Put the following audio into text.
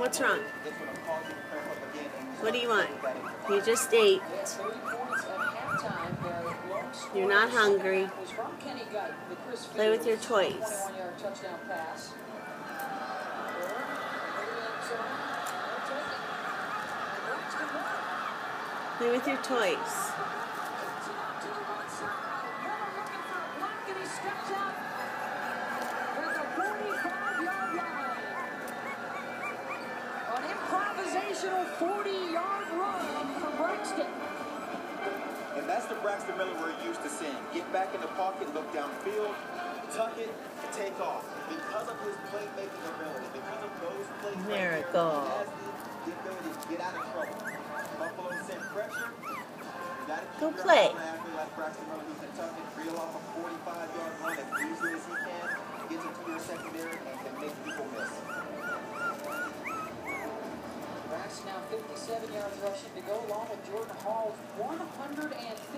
What's wrong? What do you want? You just ate. You're not hungry. Play with your toys. Play with your toys. Sensational 40-yard run from Braxton. And that's the Braxton Miller we're used to seeing. Get back in the pocket, look downfield, tuck it, and take off. Because of his playmaking ability, because of those plays, Miracle. he has the, the ability to get out of trouble. Buffalo sent pressure. You gotta keep Go play. eye on like Braxton Miller who can tuck it, reel off a 45-yard now 57 yards rushing to go along with Jordan Hall's 154